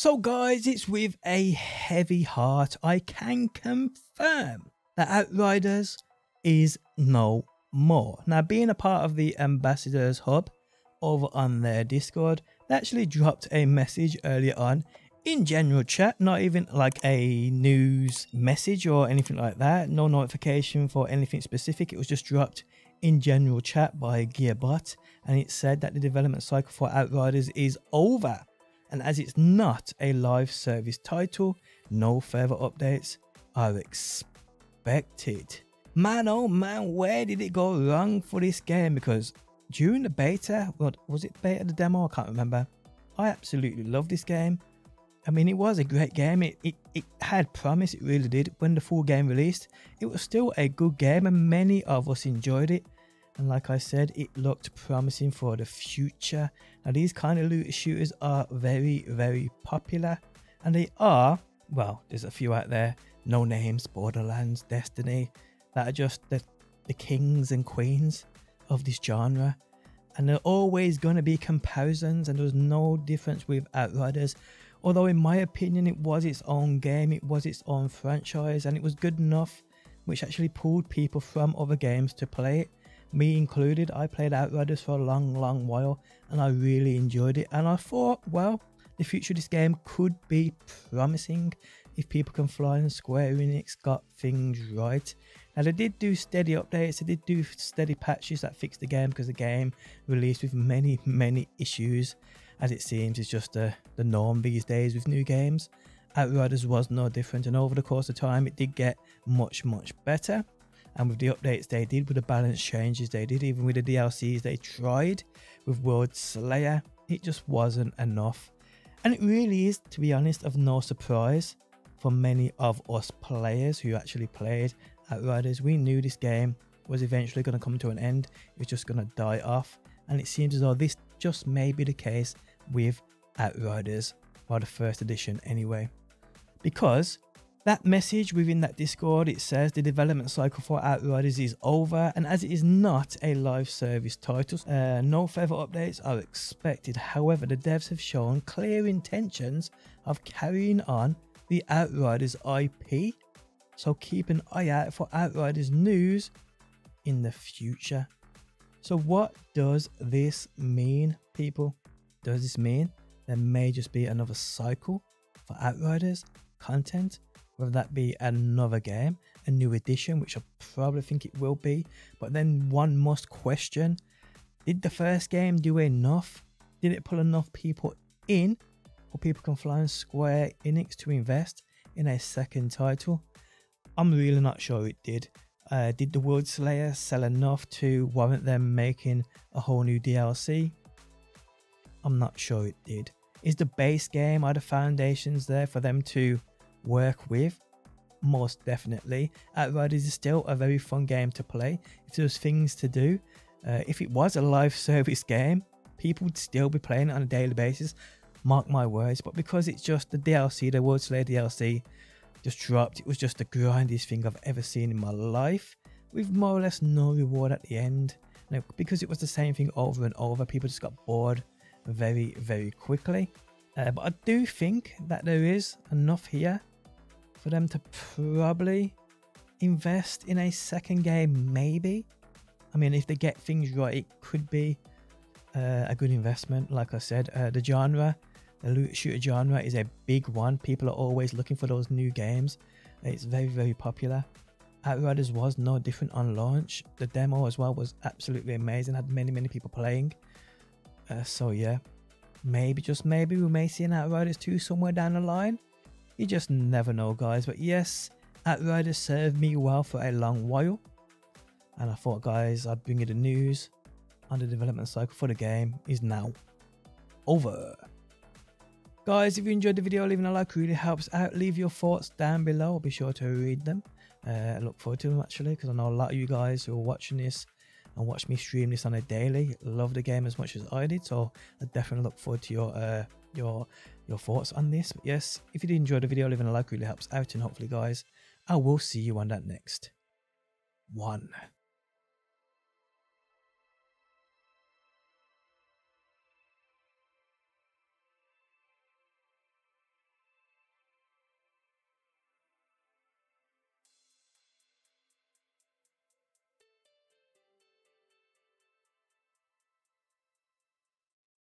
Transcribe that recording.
So, guys, it's with a heavy heart I can confirm that Outriders is no more. Now, being a part of the Ambassadors Hub over on their Discord, they actually dropped a message earlier on in general chat, not even like a news message or anything like that. No notification for anything specific. It was just dropped in general chat by Gearbot, and it said that the development cycle for Outriders is over and as it's not a live service title, no further updates are expected. Man, oh man, where did it go wrong for this game? Because during the beta, what was it beta the demo? I can't remember. I absolutely love this game. I mean, it was a great game. It, it, it had promise, it really did. When the full game released, it was still a good game and many of us enjoyed it and like I said it looked promising for the future. Now these kind of looter shooters are very very popular. And they are well there's a few out there. No names borderlands destiny. That are just the, the kings and queens of this genre. And there are always going to be comparisons and there's no difference with outriders. Although in my opinion it was its own game it was its own franchise and it was good enough which actually pulled people from other games to play it me included. I played Outriders for a long, long while and I really enjoyed it. And I thought, well, the future of this game could be promising if people can fly and Square Enix got things right. Now they did do steady updates, they did do steady patches that fixed the game because the game released with many, many issues. As it seems, it's just uh, the norm these days with new games. Outriders was no different, and over the course of time, it did get much, much better and with the updates they did, with the balance changes they did, even with the DLCs they tried with Worldslayer, it just wasn't enough. And it really is, to be honest, of no surprise for many of us players who actually played Outriders. We knew this game was eventually going to come to an end, it was just going to die off. And it seems as though this just may be the case with Outriders, by the first edition anyway. Because that message within that Discord, it says the development cycle for Outriders is over, and as it is not a live service title, uh, no further updates are expected. However, the devs have shown clear intentions of carrying on the Outriders IP, so keep an eye out for Outriders news in the future. So, what does this mean, people? Does this mean there may just be another cycle for Outriders content? Whether that be another game, a new edition, which I probably think it will be. But then one must question did the first game do enough? Did it pull enough people in or people can fly on Square Enix to invest in a second title? I'm really not sure it did. Uh, did the Worldslayer sell enough to warrant them making a whole new DLC? I'm not sure it did. Is the base game, are the foundations there for them to work with most definitely. Outriders is still a very fun game to play. If there's things to do uh, if it was a live service game people would still be playing it on a daily basis. Mark my words but because it's just the dlc the Worldslayer dlc just dropped it was just the grindiest thing i've ever seen in my life with more or less no reward at the end. Now because it was the same thing over and over people just got bored very very quickly. Uh, but i do think that there is enough here for them to probably invest in a second game, maybe. I mean, if they get things right, it could be uh, a good investment. Like I said, uh, the genre, the loot shooter genre, is a big one. People are always looking for those new games. It's very, very popular. Outriders was no different on launch. The demo as well was absolutely amazing. Had many, many people playing. Uh, so yeah, maybe just maybe we may see an Outriders 2 somewhere down the line. You just never know, guys. But yes, Outriders served me well for a long while. And I thought, guys, I'd bring you the news on the development cycle for the game is now over. Guys, if you enjoyed the video, leaving a like really helps out. Leave your thoughts down below. I'll be sure to read them. Uh, I look forward to them actually because I know a lot of you guys who are watching this and watch me stream this on a daily love the game as much as I did. So I definitely look forward to your uh, your your thoughts on this. But yes, if you did enjoy the video, leaving a like really helps out, and hopefully, guys, I will see you on that next one.